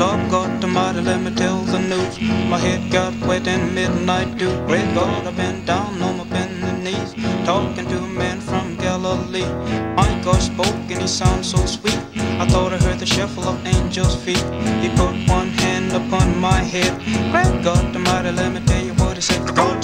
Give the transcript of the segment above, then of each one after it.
dog got mighty, let me tell the news. My head got wet in midnight dew. Great God, I've been down on my bended knees, talking to a man from Galilee. My God spoke and he sounded so sweet. I thought I heard the shuffle of angels' feet. He put one hand upon my head. Great God, mighty, let me tell you what he said. God,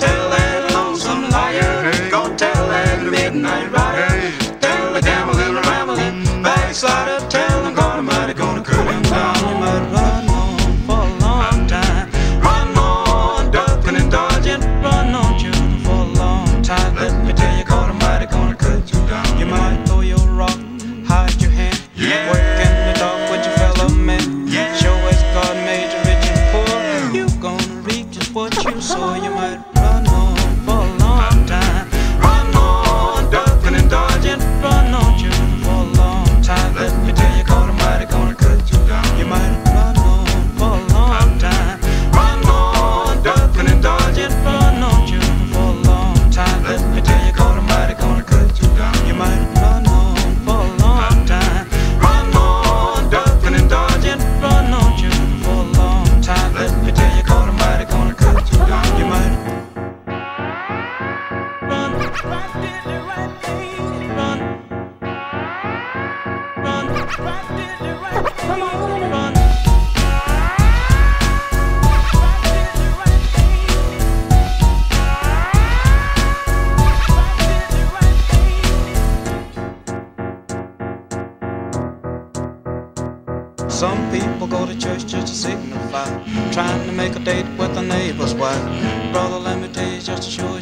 Some people go to church just to signify, trying to make a date with a neighbor's wife. Brother, let me tell you just to show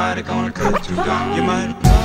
mighty gonna cut you down. You might.